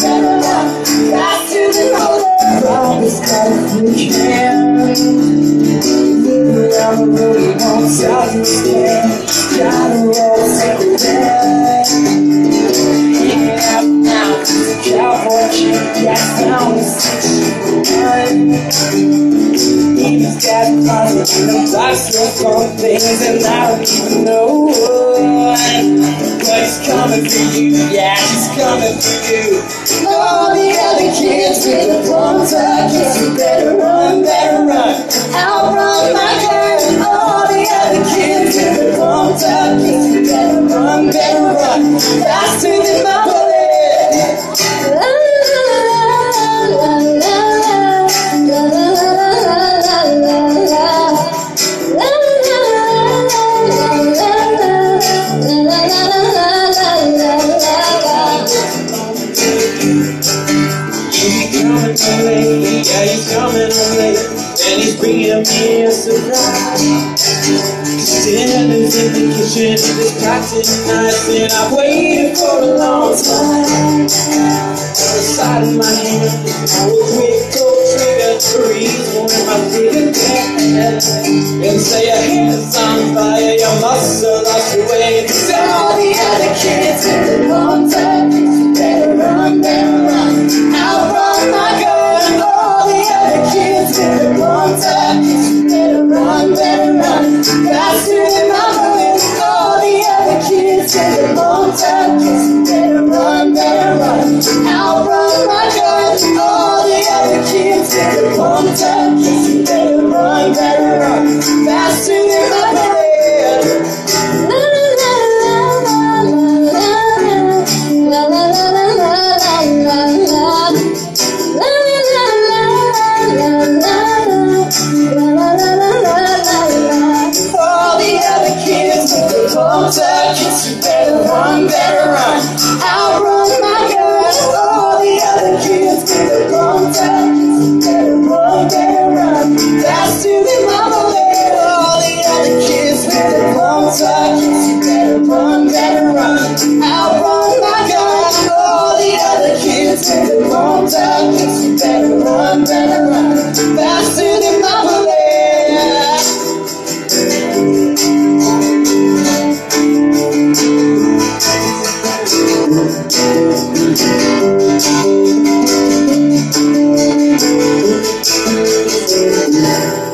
better run faster than all the promise that you can. The road, it won't tell you stand. Gotta roll everywhere. Hanging out now, cowboy chick, yeah, found the one. He's got closet and thoughts of fun things, and I don't even know what. But he's coming for you, yeah, she's coming for you. All the other kids with the plums coming yeah, he's coming for late, and he's bringing me a surprise. Dinner's in the kitchen, this pocket knife, and I've waited for a long time. On the side of my hand, I will quick go trigger to reason when my figure can. And say your hands on fire, your muscle are your way, and all the other kids. passing in my. La la la la la la la la la la la la la All the other kids you better run, better run. Thank you.